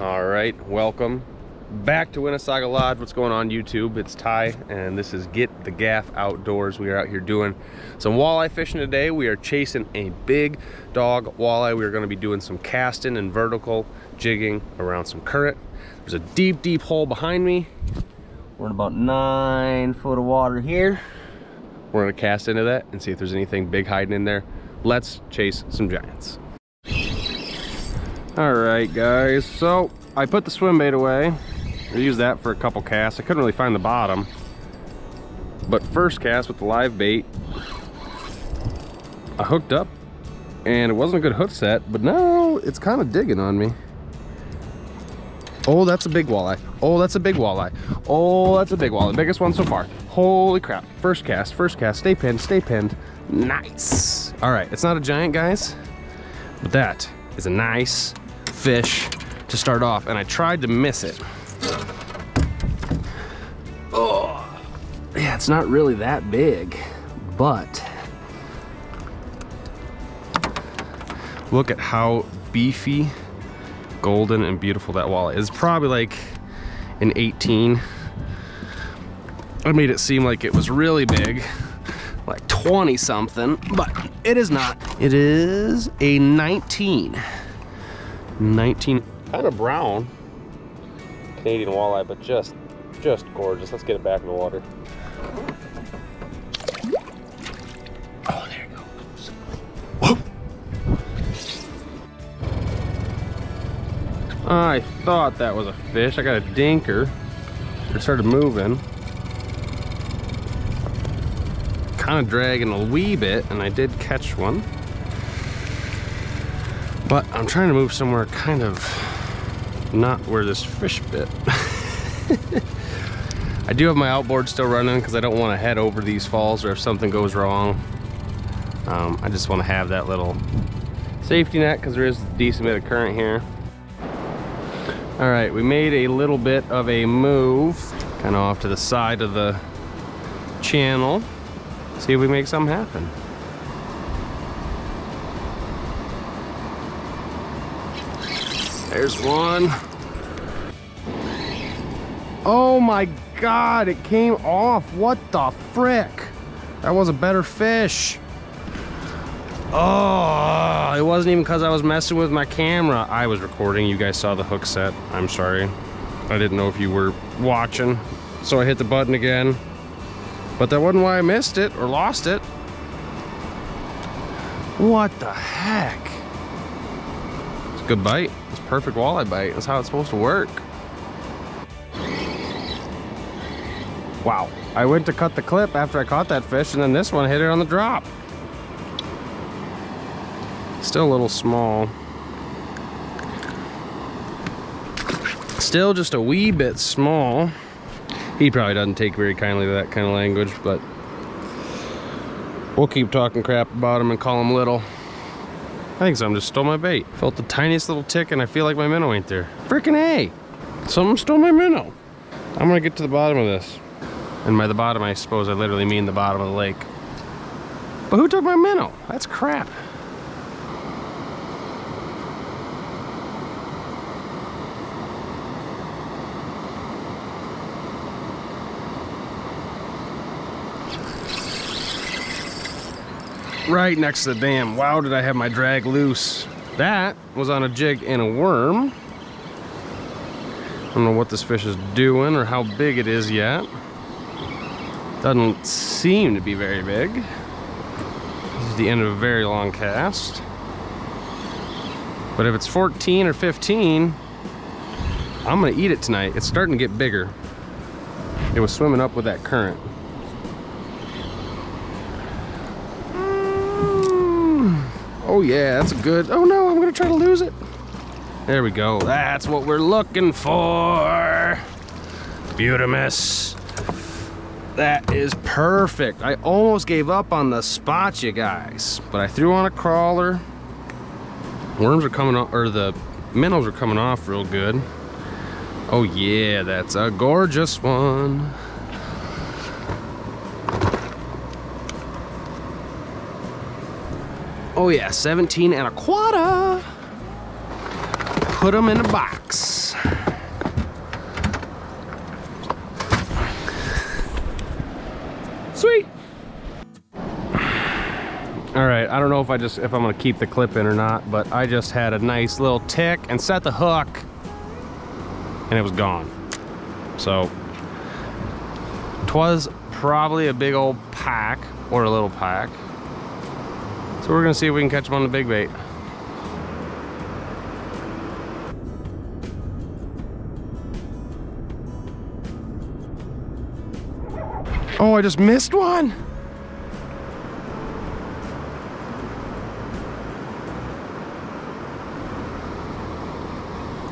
All right, welcome back to Wenasaga Lodge. What's going on YouTube? It's Ty, and this is Get the Gaff Outdoors. We are out here doing some walleye fishing today. We are chasing a big dog walleye. We are gonna be doing some casting and vertical jigging around some current. There's a deep, deep hole behind me. We're in about nine foot of water here. We're gonna cast into that and see if there's anything big hiding in there. Let's chase some giants. All right, guys, so I put the swim bait away. I used that for a couple casts. I couldn't really find the bottom. But first cast with the live bait, I hooked up and it wasn't a good hook set, but now it's kind of digging on me. Oh, that's a big walleye. Oh, that's a big walleye. Oh, that's a big walleye. Biggest one so far. Holy crap. First cast, first cast. Stay pinned, stay pinned. Nice. All right, it's not a giant, guys, but that is a nice fish to start off, and I tried to miss it. Oh, yeah, it's not really that big, but look at how beefy, golden, and beautiful that walleye is. Probably like an 18. I made it seem like it was really big, like 20 something, but it is not. It is a 19. 19, kind of brown Canadian walleye, but just, just gorgeous. Let's get it back in the water. Oh, there it goes. Whoa. I thought that was a fish. I got a dinker. It started moving. Kind of dragging a wee bit, and I did catch one. But I'm trying to move somewhere kind of not where this fish bit. I do have my outboard still running because I don't want to head over these falls or if something goes wrong. Um, I just want to have that little safety net because there is a decent bit of current here. All right, we made a little bit of a move kind of off to the side of the channel. See if we make something happen. There's one. Oh my God, it came off. What the frick? That was a better fish. Oh, it wasn't even because I was messing with my camera. I was recording. You guys saw the hook set. I'm sorry. I didn't know if you were watching. So I hit the button again. But that wasn't why I missed it or lost it. What the heck? Good bite. It's perfect walleye bite. That's how it's supposed to work. Wow. I went to cut the clip after I caught that fish and then this one hit it on the drop. Still a little small. Still just a wee bit small. He probably doesn't take very kindly to that kind of language, but we'll keep talking crap about him and call him little. I think something just stole my bait. Felt the tiniest little tick and I feel like my minnow ain't there. Freaking A! Someone stole my minnow. I'm gonna get to the bottom of this. And by the bottom, I suppose I literally mean the bottom of the lake. But who took my minnow? That's crap. Right next to the dam. Wow, did I have my drag loose. That was on a jig and a worm. I don't know what this fish is doing or how big it is yet. Doesn't seem to be very big. This is the end of a very long cast. But if it's 14 or 15, I'm gonna eat it tonight. It's starting to get bigger. It was swimming up with that current. Oh yeah, that's a good, oh no, I'm gonna try to lose it. There we go, that's what we're looking for. Beautimus. That is perfect. I almost gave up on the spot, you guys, but I threw on a crawler. Worms are coming off, or the minnows are coming off real good. Oh yeah, that's a gorgeous one. Oh yeah, 17 and a quarter. put them in a box. Sweet. All right, I don't know if I just if I'm gonna keep the clip in or not, but I just had a nice little tick and set the hook and it was gone. So twas probably a big old pack or a little pack. So we're gonna see if we can catch them on the big bait. Oh, I just missed one.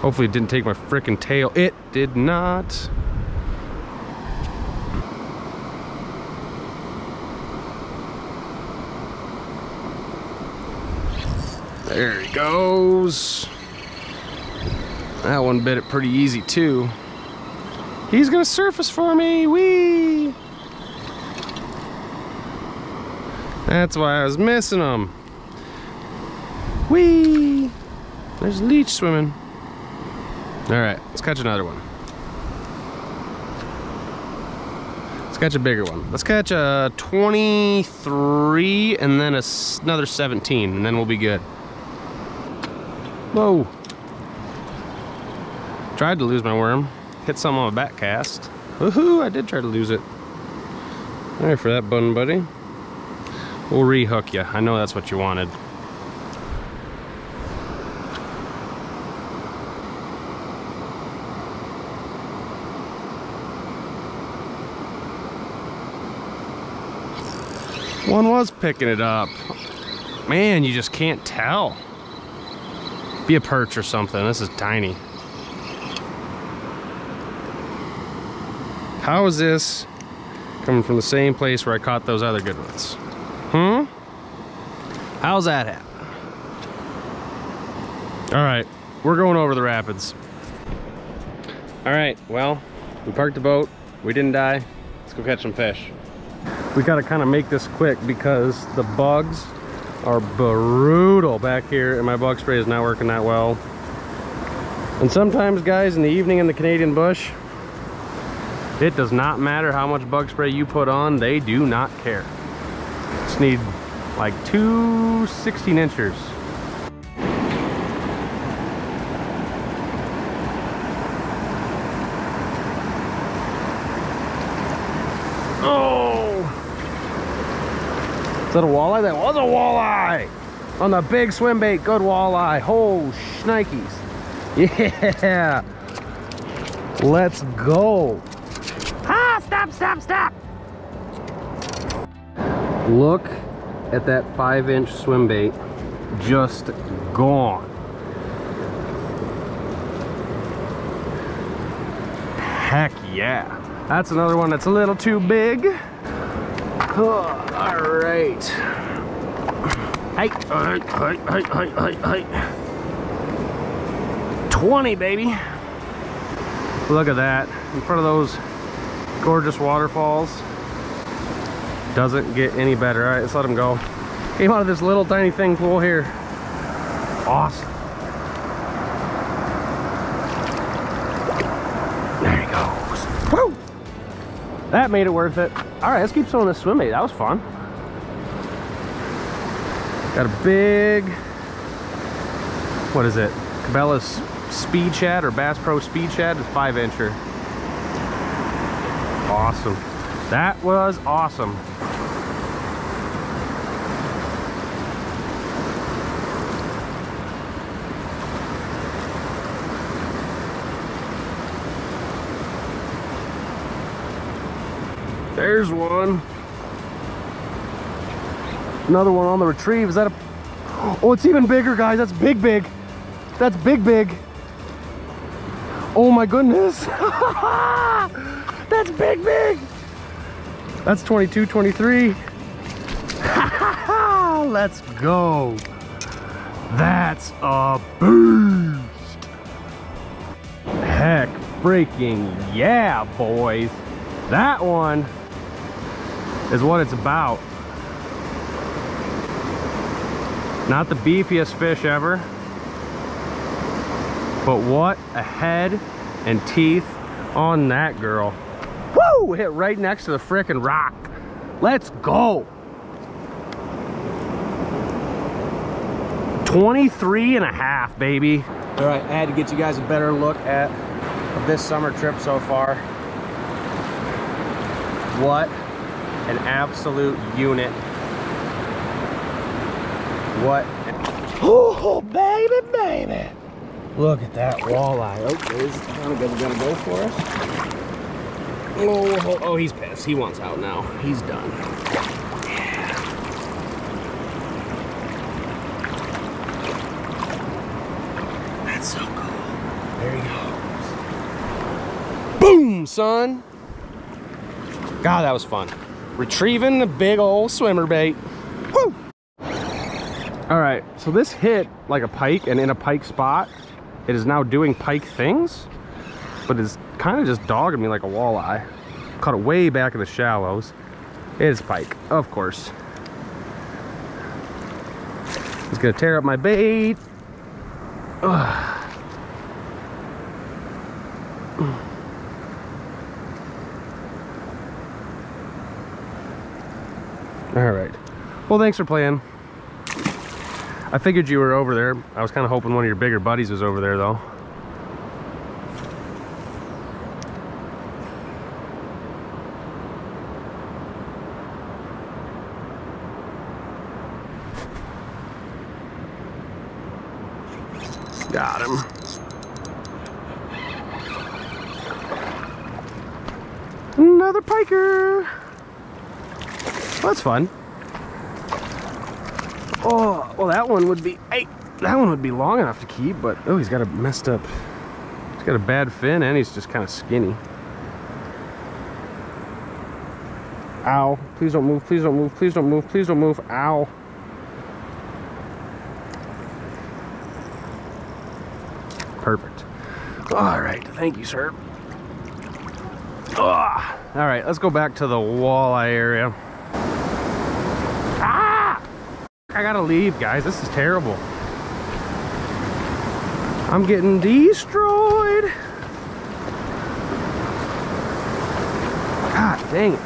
Hopefully it didn't take my freaking tail. It did not. There he goes. That one bit it pretty easy too. He's gonna surface for me, wee! That's why I was missing him. Wee! There's leech swimming. All right, let's catch another one. Let's catch a bigger one. Let's catch a 23 and then a, another 17 and then we'll be good. Whoa. Tried to lose my worm. Hit some on a back cast. Woohoo, I did try to lose it. All right for that bun buddy. We'll rehook you. I know that's what you wanted. One was picking it up. Man, you just can't tell. Be a perch or something. This is tiny. How is this coming from the same place where I caught those other good ones? Hmm? How's that happen? All right, we're going over the rapids. All right, well, we parked the boat. We didn't die. Let's go catch some fish. We gotta kind of make this quick because the bugs are brutal back here and my bug spray is not working that well. And sometimes guys in the evening in the Canadian bush, it does not matter how much bug spray you put on, they do not care. Just need like two 16 inchers. Oh! A walleye? That was a walleye! On the big swim bait, good walleye. Oh, shnikes. Yeah! Let's go. Ah, stop, stop, stop! Look at that five inch swim bait just gone. Heck yeah. That's another one that's a little too big. Oh, all right. Hey, hey, hey, hey, hey, hey, hey. 20, baby. Look at that. In front of those gorgeous waterfalls. Doesn't get any better. All right, let's let him go. Came out of this little tiny thing pool here. Awesome. There he goes. Woo! That made it worth it. All right, let's keep of this swim bait. That was fun. Got a big, what is it? Cabela's Speed Shad or Bass Pro Speed Shad, it's five incher. Awesome. That was awesome. There's one. Another one on the retrieve. Is that a... Oh, it's even bigger, guys. That's big, big. That's big, big. Oh my goodness. That's big, big. That's 22, 23. Let's go. That's a boost. Heck freaking yeah, boys. That one is what it's about. Not the beefiest fish ever. But what a head and teeth on that girl. Woo! Hit right next to the frickin' rock. Let's go. 23 and a half, baby. All right, I had to get you guys a better look at this summer trip so far. What an absolute unit. What? Oh, baby, baby. Look at that walleye. Okay, this is kind of gonna, gonna go for us. Oh, oh, oh, he's pissed. He wants out now. He's done. Yeah. That's so cool. There he goes. Boom, son. God, that was fun. Retrieving the big old swimmer bait. Woo! All right, so this hit like a pike and in a pike spot. It is now doing pike things, but it's kind of just dogging me like a walleye. Caught it way back in the shallows. It is pike, of course. It's gonna tear up my bait. Ugh. All right. Well, thanks for playing. I figured you were over there. I was kind of hoping one of your bigger buddies was over there, though. Got him. Another piker. Well, that's fun. Oh, well that one would be, hey, that one would be long enough to keep, but oh, he's got a messed up, he's got a bad fin and he's just kind of skinny. Ow, please don't move, please don't move, please don't move, please don't move, ow. Perfect. All right, thank you, sir. Oh, all right, let's go back to the walleye area. I gotta leave, guys. This is terrible. I'm getting destroyed. God dang it.